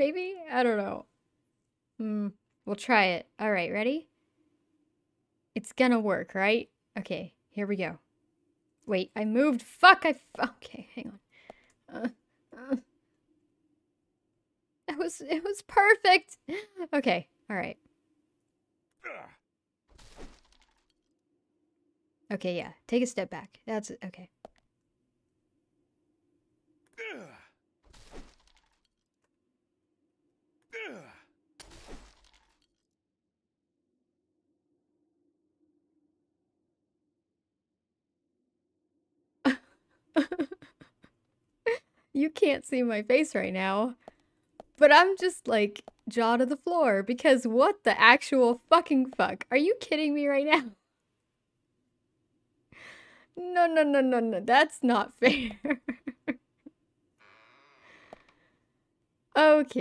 Maybe? I don't know. Hmm. We'll try it. All right, ready? It's gonna work, right? Okay, here we go. Wait, I moved. Fuck, I... Okay, hang on. Uh, uh. It was, it was perfect. Okay, all right. Okay, yeah. Take a step back. That's okay. you can't see my face right now. But I'm just like jaw to the floor because what the actual fucking fuck? Are you kidding me right now? No, no, no, no, no. That's not fair. okay.